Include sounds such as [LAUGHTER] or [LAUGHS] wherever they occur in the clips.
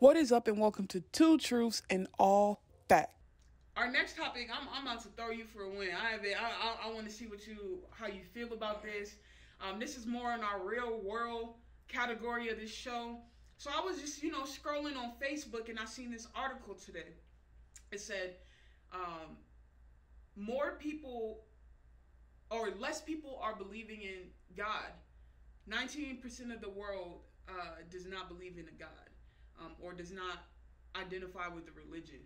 What is up, and welcome to Two Truths and All Fact. Our next topic, I'm, I'm about to throw you for a win. I have it. I, I, I want to see what you how you feel about this. Um, this is more in our real world category of this show. So I was just you know scrolling on Facebook and I seen this article today. It said um, more people or less people are believing in God. 19% of the world uh, does not believe in a God um, or does not identify with the religion.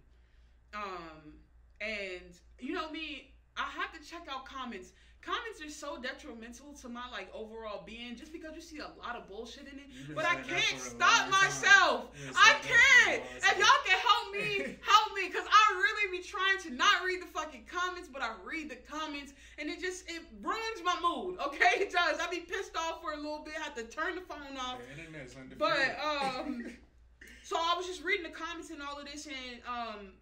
Um, and you know me, I have to check out comments. Comments are so detrimental to my like overall being just because you see a lot of bullshit in it. But I can't stop myself. I can't. If y'all can help me, [LAUGHS] help me. Cause I really be trying to not read the fucking comments, but I read the comments and it just it ruins my mood. Okay, [LAUGHS] it does. I be pissed off for a little bit, I have to turn the phone off. But um [LAUGHS] so I was just reading the comments and all of this and um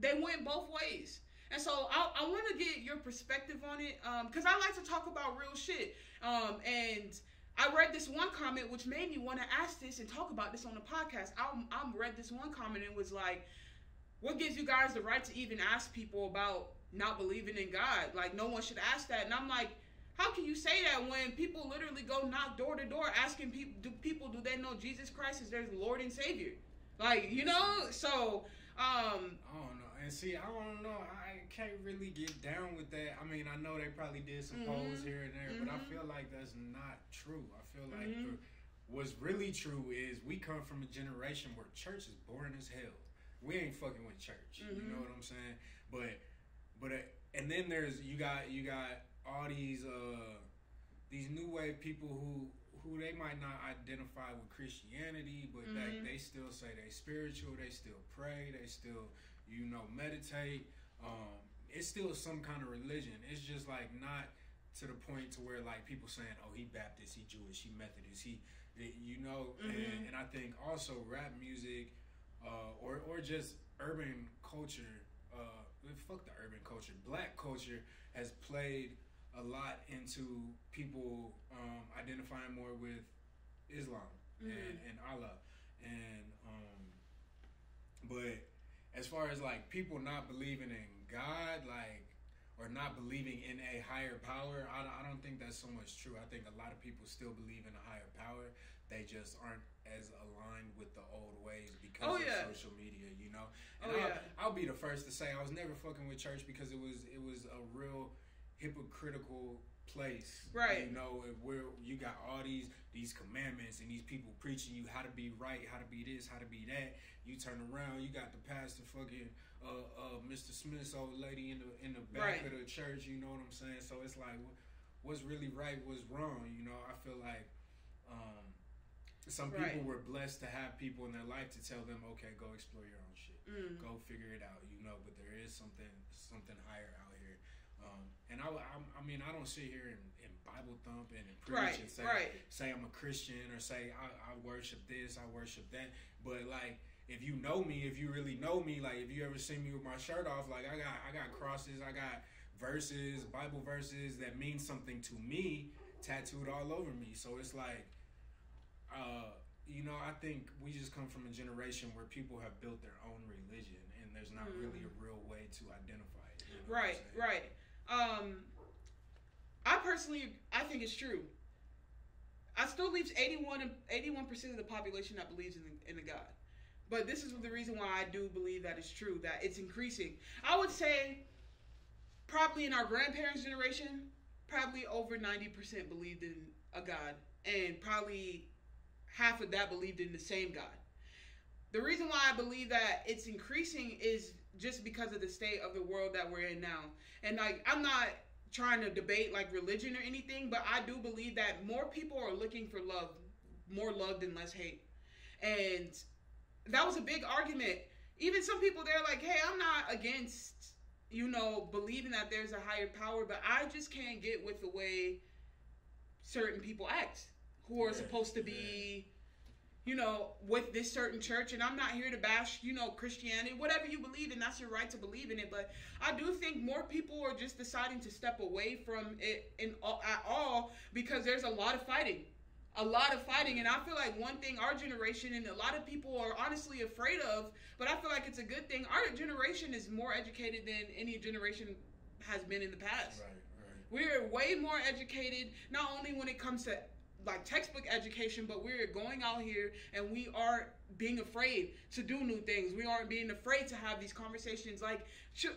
they went both ways. And so I, I want to get your perspective on it because um, I like to talk about real shit. Um, and I read this one comment which made me want to ask this and talk about this on the podcast. I, I read this one comment and was like, what gives you guys the right to even ask people about not believing in God? Like, no one should ask that. And I'm like, how can you say that when people literally go knock door to door asking people, do people, do they know Jesus Christ is their Lord and Savior? Like, you know? So, um, I don't know. And see, I don't know. I can't really get down with that. I mean, I know they probably did some mm-hmm. polls here and there, mm-hmm. but I mm-hmm. feel like that's not true. I feel like mm-hmm. the, what's really true is we come from a generation where church is boring as hell. We ain't fucking with church. You know mm-hmm. what I'm saying? But, but, uh, and then there's you got you got all these uh these new wave people who who they might not identify with Christianity, but mm-hmm. they, they still say they spiritual, they still pray, they still, you know, meditate. Um, it's still some kind of religion. It's just like not to the point to where like people saying, oh, he Baptist, he Jewish, he Methodist, he, you know, mm-hmm. and, and I think also rap music, uh, or or just urban culture, uh, fuck the urban culture, black culture has played a lot into people um, identifying more with Islam mm-hmm. and, and Allah. And um, but as far as like people not believing in God, like or not believing in a higher power, I, I don't think that's so much true. I think a lot of people still believe in a higher power. They just aren't as aligned with the old ways because oh, of social media, you know. And oh, I'll, yeah. I'll be the first to say I was never fucking with church because it was it was a real hypocritical place. Right. You know, where you got all these these commandments and these people preaching you how to be right, how to be this, how to be that. You turn around, you got the pastor fucking uh uh Mr. Smith's old lady in the in the back right. of the church, you know what I'm saying? So it's like what's really right, what's wrong, you know? I feel like um some people right. were blessed to have people in their life to tell them, okay, go explore your own shit, mm. go figure it out, you know. But there is something, something higher out um, and I, I, I, mean, I don't sit here and, and Bible thump and, and preach right, and say, right. say I'm a Christian or say I, I worship this, I worship that. But like, if you know me, if you really know me, like if you ever see me with my shirt off, like I got, I got crosses, I got verses, Bible verses that mean something to me, tattooed all over me. So it's like, uh, you know, I think we just come from a generation where people have built their own religion, and there's not mm. really a real way to identify it. You know right, right. Um, I personally, I think it's true. I still leaves 81 percent of the population that believes in the, in the God. But this is the reason why I do believe that it's true that it's increasing. I would say probably in our grandparents' generation, probably over 90% believed in a God and probably half of that believed in the same God. The reason why I believe that it's increasing is just because of the state of the world that we're in now. And like I'm not trying to debate like religion or anything, but I do believe that more people are looking for love, more love than less hate. And that was a big argument. Even some people they're like, "Hey, I'm not against you know believing that there's a higher power, but I just can't get with the way certain people act who are supposed to be you know, with this certain church. And I'm not here to bash, you know, Christianity, whatever you believe in, that's your right to believe in it. But I do think more people are just deciding to step away from it in at all because there's a lot of fighting. a lot of fighting. And I feel like one thing our generation and a lot of people are honestly afraid of, but I feel like it's a good thing. Our generation is more educated than any generation has been in the past. Right, right. We're way more educated, not only when it comes to like textbook education, but we're going out here and we are being afraid to do new things. We aren't being afraid to have these conversations. Like,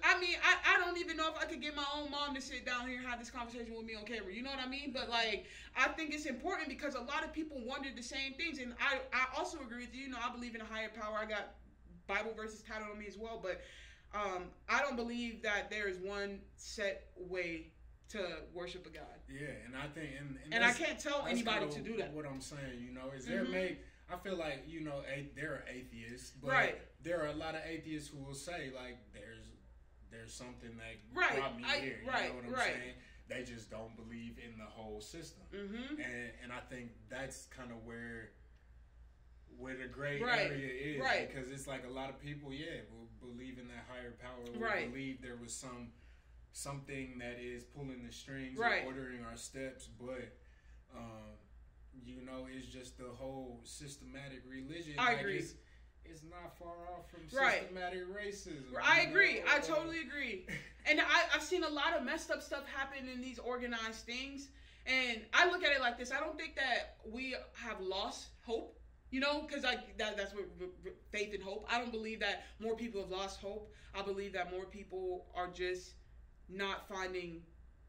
I mean, I, I don't even know if I could get my own mom to sit down here and have this conversation with me on camera. You know what I mean? But like, I think it's important because a lot of people wonder the same things, and I I also agree with you. You know, I believe in a higher power. I got Bible verses tatted on me as well, but um, I don't believe that there is one set way to worship a God. Yeah, and I think and and, And I can't tell anybody to do that. What I'm saying, you know, is there Mhm. may I feel like you know a, there are atheists, but Right. there are a lot of atheists who will say like there's there's something that Right, brought me I- here. You right, know what I'm right. saying? They just don't believe in the whole system, Mm-hmm. and and I think that's kind of where where the gray Right, area is right. because it's like a lot of people, yeah, will believe in that higher power, will Right. believe there was some something that is pulling the strings, or Right. ordering our steps, but um, you know, it's just the whole systematic religion. I like, agree. It's, it's not far off from Right. systematic racism. I agree. know? I Uh, totally agree. [LAUGHS] And I, I've seen a lot of messed up stuff happen in these organized things. And I look at it like this. I don't think that we have lost hope. You know, because like that, that's what faith and hope. I don't believe that more people have lost hope. I believe that more people are just not finding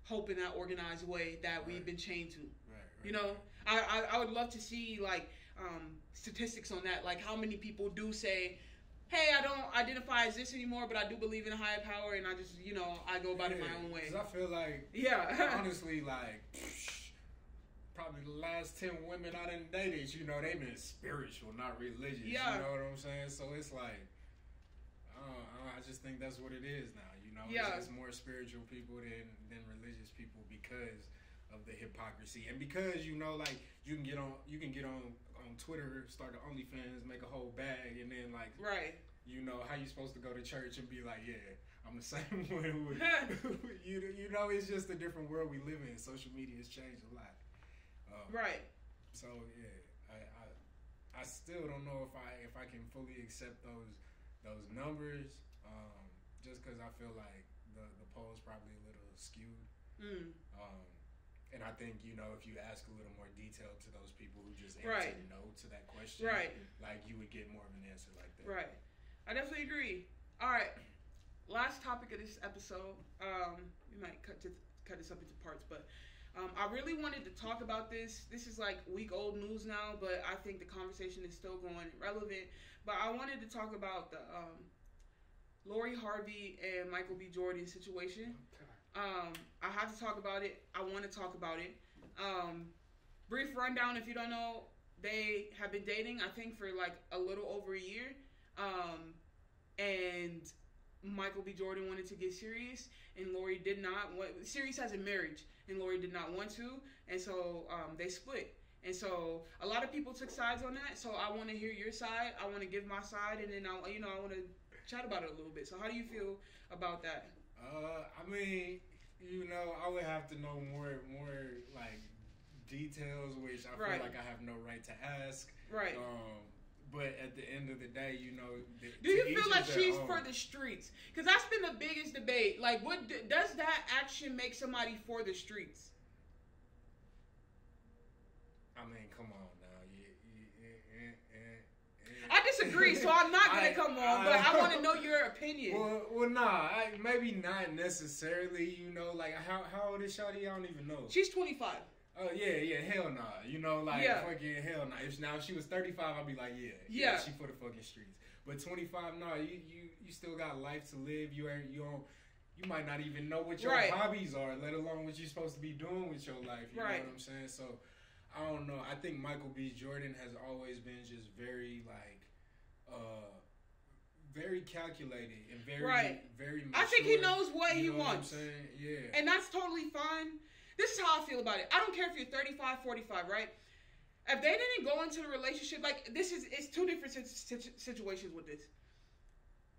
hope in that organized way that we've been chained to. Right, right. You know, I, I, I would love to see like um, statistics on that, like how many people do say, "Hey, I don't identify as this anymore, but I do believe in a higher power, and I just, you know, I go about it my own way." 'cause I feel like Yeah, [LAUGHS] honestly, like probably the last ten women I done dated, you know, they've been spiritual, not religious. Yeah. You know what I'm saying? So it's like, uh, I just think that's what it is now. You know, Yeah. it's, it's more spiritual people than than religious people because of the hypocrisy and because you know, like you can get on, you can get on on Twitter, start the OnlyFans, make a whole bag, and then like right. you know how you supposed to go to church and be like, yeah, I'm the [LAUGHS] same one. Who, [LAUGHS] you you know, it's just a different world we live in. Social media has changed a lot. Um, Right. So yeah, I, I I still don't know if I if I can fully accept those those numbers. Um, just because I feel like the the poll's probably a little skewed. Mm. Um, and I think you know if you ask a little more detail to those people who just Right. answered no to that question, Right. Like you would get more of an answer like that. Right. I definitely agree. All right. Last topic of this episode. Um, we might cut this, cut this up into parts, but um, I really wanted to talk about this. This is like week old news now, but I think the conversation is still going relevant. But I wanted to talk about the um, Lori Harvey and Michael B. Jordan situation. Um, I have to talk about it. I want to talk about it. Um, brief rundown if you don't know, they have been dating, I think, for like a little over a year. Um, and Michael B. Jordan wanted to get serious, and Lori did not want serious as a marriage, and Lori did not want to, and so um, they split. And so a lot of people took sides on that. So I want to hear your side. I want to give my side, and then I, you know, I want to chat about it a little bit. So how do you feel about that? Uh, I mean, you know, I would have to know more, more like details, which I Right. feel like I have no right to ask. Right. Um, but at the end of the day, you know, the, Do you feel like she's own. for the streets? Because that's been the biggest debate. Like, what does that action make somebody for the streets? I mean, come on now. You, you, you, you, you, I disagree, so I'm not gonna [LAUGHS] I- come on. But I want to know your opinion. Well, well, nah, I, maybe not necessarily. You know, like how how old is Shawty? I don't even know. She's 25. Oh yeah, yeah, hell nah. You know, like Yeah. fucking hell nah. If now if she was thirty five, I'd be like, yeah, Yeah. she for the fucking streets. But twenty five, nah, you you you still got life to live. You ain't you don't. You might not even know what your Right. hobbies are, let alone what you're supposed to be doing with your life. You Right. know what I'm saying? So, I don't know. I think Michael B. Jordan has always been just very like, uh, very calculated and very Right. very. I think he knows what You he know what I'm wants. saying? Yeah. And that's totally fine. This is how I feel about it. I don't care if you're 35, 45, right? If they didn't go into the relationship, like, this is, it's two different sit- sit- situations with this.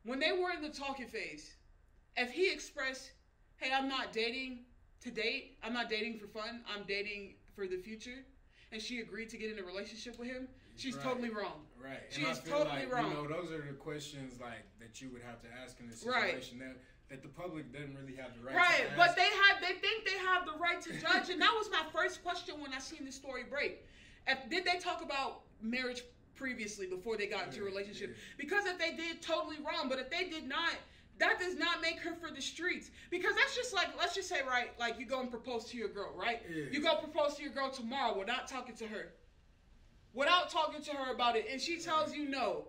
When they were in the talking phase, if he expressed, hey, I'm not dating to date, I'm not dating for fun, I'm dating for the future, and she agreed to get in a relationship with him, she's Right. totally wrong. Right. She and is I feel totally like, wrong. You know, those are the questions like that you would have to ask in this Right. situation that that the public doesn't really have the right, Right, but they have they think they have the right to judge, and that was my first question when I seen this story break. If, did they talk about marriage previously before they got into a relationship? Because if they did, totally wrong. But if they did not, that does not make her for the streets. Because that's just like let's just say right, like you go and propose to your girl, right? Yeah. You go propose to your girl tomorrow without talking to her, without talking to her about it, and she tells you no.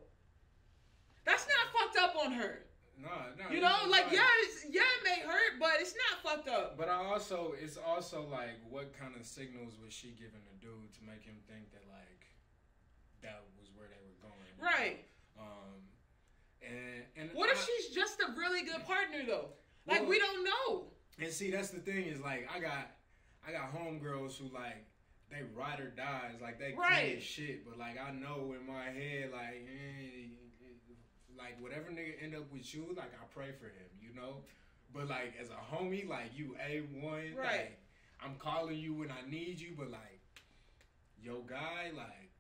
That's not fucked up on her. No, no, You know, like yeah, it's, yeah, it may hurt, but it's not fucked up. But I also, it's also like, what kind of signals was she giving the dude to make him think that like that was where they were going? Right. Um. And and What if I- she's just a really good partner though? Like Well- we don't know. And see, that's the thing is like I got I got homegirls who like they ride or dies, like they Right. shit, but like I know in my head like eh, like whatever nigga end up with you, like I pray for him, you know. But like as a homie, like you a one, Right. like I'm calling you when I need you, but like yo guy, like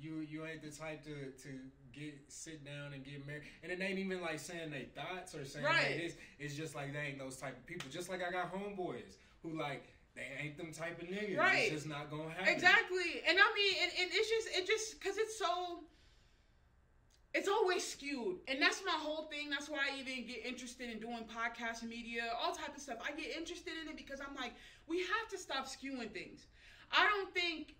you you ain't the type to to get sit down and get married. And it ain't even like saying they thoughts or saying Right. this. It's just like they ain't those type of people. Just like I got homeboys who like they ain't them type of niggas. Right. It's just not gonna happen. Exactly. And I mean, and, and it's just it just because it's so. It's always skewed, and that's my whole thing. That's why I even get interested in doing podcast media, all type of stuff. I get interested in it because I'm like, we have to stop skewing things. I don't think,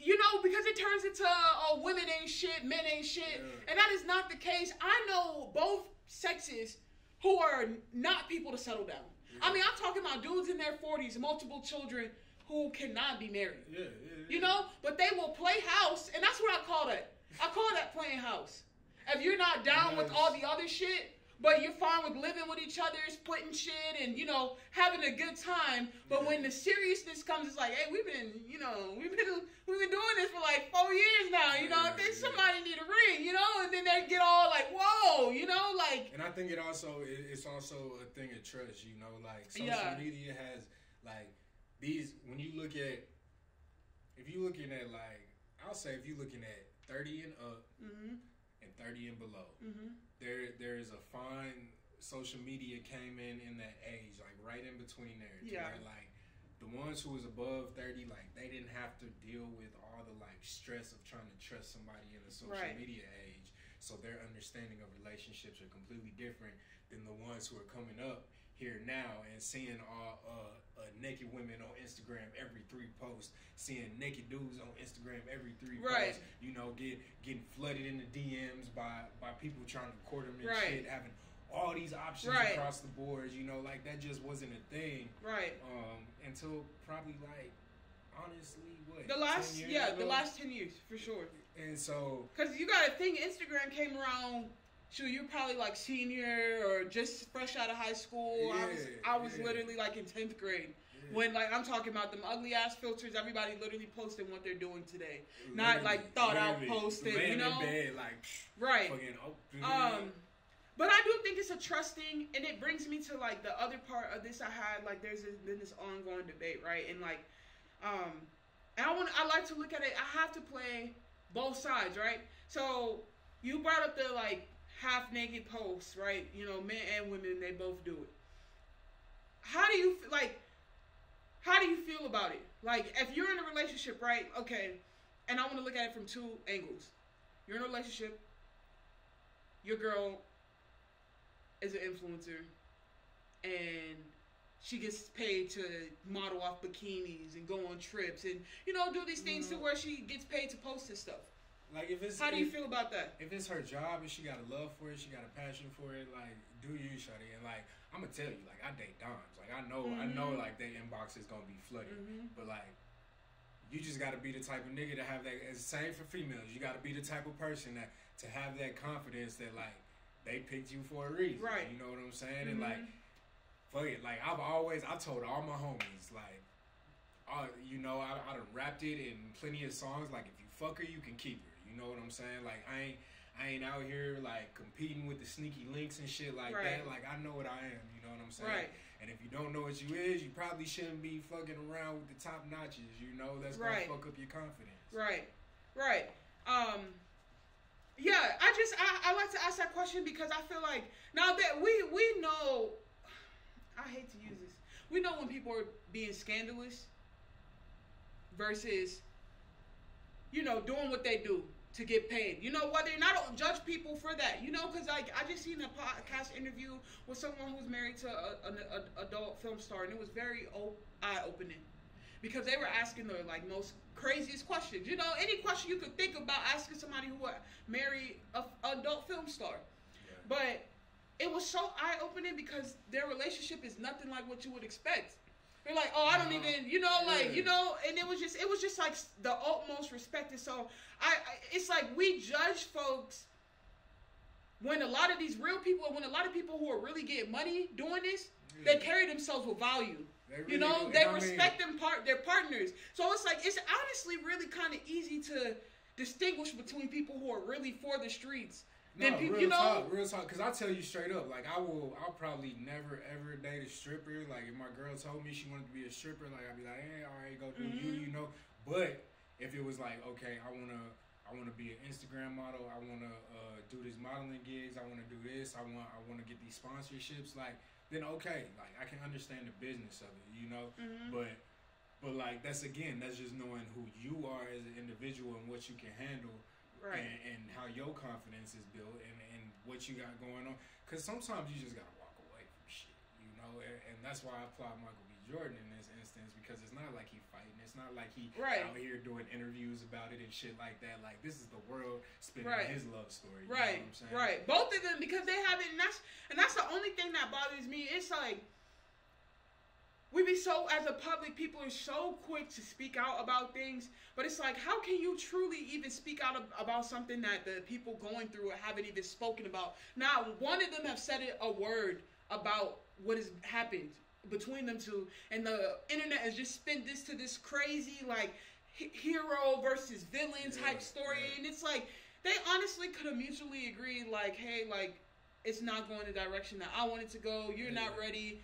you know, because it turns into oh, women ain't shit, men ain't shit, Yeah. and that is not the case. I know both sexes who are not people to settle down. I mean, I'm talking about dudes in their 40s, multiple children who cannot be married. Yeah, yeah, yeah. You know, but they will play house, and that's what I call that. I call that playing house. If you're not down with all the other shit, but you're fine with living with each other, splitting shit, and you know having a good time. But when the seriousness comes, it's like, hey, we've been, you know, we've been we've been doing this for like four years now. You know, Yeah, yeah. somebody need a ring, you know, and then they get all like, whoa, you know, like And I think it also it's also a thing of trust. You know, like social Yeah. media has like these. When you look at, if you're looking at like, I'll say if you're looking at thirty and up hmm and thirty and below, hmm there there is a fine social media came in in that age, like right in between there. Yeah. like the ones who was above thirty, like they didn't have to deal with all the like stress of trying to trust somebody in the social Right. media age. So their understanding of relationships are completely different than the ones who are coming up here now and seeing all uh, uh, naked women on Instagram every three posts, seeing naked dudes on Instagram every three Right. posts. You know, get getting flooded in the DMs by by people trying to court them and Right. shit, having all these options Right. across the board. You know, like that just wasn't a thing right. um, until probably like honestly what The last, 10 yeah, the last ten years for sure. and so Cause you got to think Instagram came around. Shoot, you're probably like senior or just fresh out of high school. I was, I was yeah. literally like in tenth grade yeah, when like I'm talking about them ugly ass filters. Everybody literally posting what they're doing today, not literally- like thought out laying You know, bed like right? fucking Um, but I do think it's a trusting, and it brings me to like the other part of this. I had like there's this, been this ongoing debate, right? And like, um, and I want I like to look at it. I have to play both sides, right? So you brought up the like half naked posts, right? You know, men and women they both do it. How do you like? How do you feel about it? Like, if you're in a relationship, right? Okay, and I want to look at it from two angles. You're in a relationship your girl is an influencer and she gets paid to model off bikinis and go on trips and you know do these things to Mhm. where she gets paid to post this stuff. Like if it's How do you if, feel about that? if it's her job and she got a love for it, she got a passion for it, like do you, Shuddy? And like I'm gonna tell you, like I date Doms, like I know, I know, Mhm. like their inbox is gonna be flooded, Mm-hmm. but like you just gotta be the type of nigga to have that. It's the same for females. You gotta be the type of person that to have that confidence that like they picked you for a reason, Right. You know what I'm saying? And like Mm-hmm. fuck it. Like I've always, I told all my homies, like, uh, you know, I, I done rapped it in plenty of songs. Like, if you fuck her, you can keep her. You know what I'm saying? Like, I ain't, I ain't out here like competing with the sneaky links and shit like Right. that. Like I know what I am. You know what I'm saying? Right. And if you don't know what you is, you probably shouldn't be fucking around with the top notches. You know that's gonna Right. fuck up your confidence. Right, right. Um, yeah, I just I, I like to ask that question because I feel like now that we we know, [SIGHS] I hate to use this. We know when people are being scandalous versus, you know, doing what they do to get paid. You know, whether and I don't judge people for that. You know, because like I just seen a podcast interview with someone who was married to a, an a, adult film star, and it was very eye opening because they were asking the like most craziest questions. You know, any question you could think about asking somebody who married a a adult film star. Yeah. But it was so eye opening because their relationship is nothing like what you would expect. They're like, oh, I don't Uh-huh. even, you know, like, Yeah. you know, and it was just, it was just like the utmost respect. And so I, I, it's like we judge folks when a lot of these real people, when a lot of people who are really getting money doing this, they carry themselves with value. They You know, they And I mean- respect them part their partners. So it's like it's honestly really kind of easy to distinguish between people who are really for the streets No, people. real You know, talk, real talk. Cause I tell you straight up, like I will, I'll probably never ever date a stripper. Like if my girl told me she wanted to be a stripper, like I'd be like, hey, all right, go do you, Mhm. you know. But if it was like, okay, I wanna, I wanna be an Instagram model. I wanna uh, do this modeling gigs. I wanna do this. I want, I wanna get these sponsorships. Like then okay, like I can understand the business of it, you know. Mhm. But but like that's again, that's just knowing who you are as an individual and what you can handle right? and, and how your confidence is built and, and what you got going on. Because sometimes you just gotta walk away from shit, you know. And, and that's why I applaud Michael B. Jordan in this instance because it's not like he fighting. It's not like he Right. out here doing interviews about it and shit like that. Like this is the world spinning Right. his love story. You Right, know what I'm saying? right. Both of them because they haven't. And that's and that's the only thing that bothers me. It's like we be so as a public people are so quick to speak out about things, but it's like how can you truly even speak out ab- about something that the people going through it haven't even spoken about? Now, one of them have said it, a word about what has happened between them two, and the internet has just spent this to this crazy like he- hero versus villain Yeah, type story, yeah. and it's like they honestly could have mutually agreed, like, hey, like, it's not going the direction that I wanted to go. You're not ready.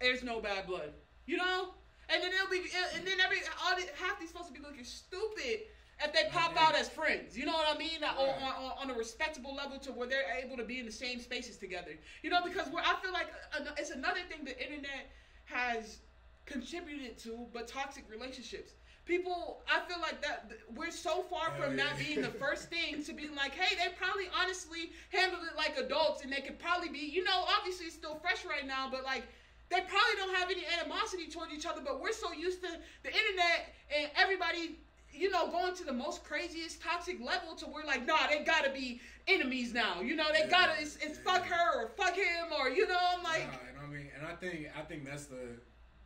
There's no bad blood, you know. And then it'll be, and then every all the, half these supposed to be looking stupid if they pop mm-hmm. out as friends. You know what I mean? On, Right. on, on, on a respectable level to where they're able to be in the same spaces together. You know, because where I feel like it's another thing the internet has contributed to, but toxic relationships. People, I feel like that we're so far oh, from yeah. that being the first [LAUGHS] thing to be like, hey, they probably honestly handled it like adults, and they could probably be, you know, obviously it's still fresh right now, but like they probably don't have any animosity towards each other. But we're so used to the internet and everybody, you know, going to the most craziest toxic level to where like, nah, they gotta be enemies now. You know, they Yeah. gotta it's, it's fuck her or fuck him or you know, I'm like, Nah, and I mean, and I think I think that's the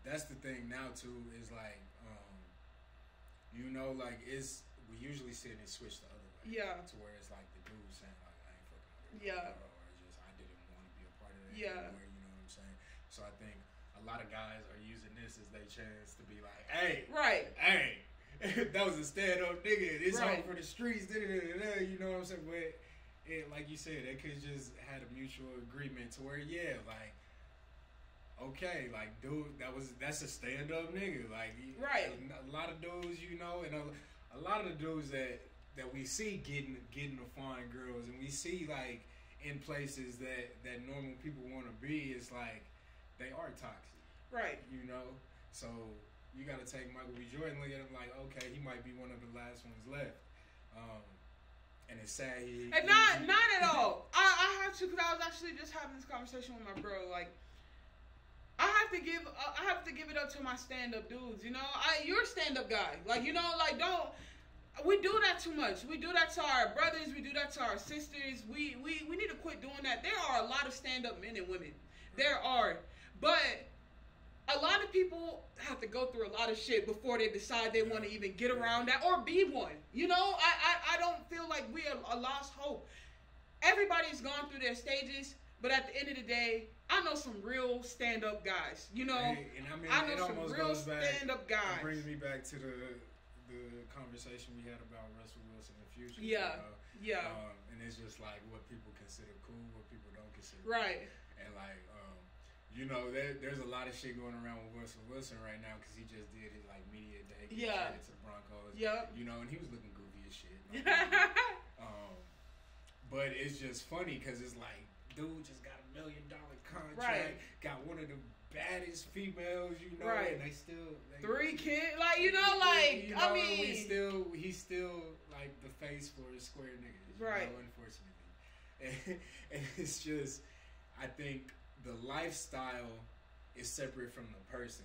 that's the thing now too is like, um, you know, like it's we usually see it and switch the other way. Yeah. To where it's like the dude saying like I ain't fucking Yeah. or just I didn't want to be a part of that. Yeah. Anymore, you know what I'm saying? So I think a lot of guys are using this as their chance to be like, hey, right, hey, [LAUGHS] that was a stand up nigga. It's Right. home for the streets. Da, da, da, you know what I'm saying? But it, like you said, they could just had a mutual agreement to where, yeah, like, okay, like, dude, that was that's a stand up nigga. Like, Right. A, lot of dudes, you know, and a, a lot of the dudes that that we see getting getting the fine girls, and we see like in places that that normal people want to be, it's like they are toxic right. you know. So you got to take Michael B. Jordan, look at him like, okay, he might be one of the last ones left. Um, and it's sad. He, And he- not he- not at [LAUGHS] all. I, I have to because I was actually just having this conversation with my bro. Like, I have to give uh, I have to give it up to my stand up dudes. You know, I you're a stand up guy. Like you know, like don't. We do that too much. We do that to our brothers. We do that to our sisters. We we, we need to quit doing that. There are a lot of stand up men and women. There are, but a lot of people have to go through a lot of shit before they decide they want to even get around that or be one. You know, I I, I don't feel like we are a lost hope. Everybody's gone through their stages, but at the end of the day, I know some real stand up guys. You know, Hey, and I mean, I know it some almost real goes back. stand up guys. It brings me back to the the conversation we had about Russell Wilson in the Future. Yeah, you know? Yeah, Um, and it's it's just like what people consider cool, what people don't consider Right. cool. and like um, you know, there, there's a lot of shit going around with Russell Wilson right now because he just did his like media day, Yeah. to Broncos. Yep. You know, and he was looking goofy as shit. [LAUGHS] um, but it's just funny because it's like, dude just got a million dollar contract, Right. got one of the baddest females, you know, Right. and they still they, Three kids, like you know, like you I mean, we still he's still like the face for the square niggas, you Right. Know, unfortunately, and, [LAUGHS] and it's just, I think the lifestyle is separate from the person.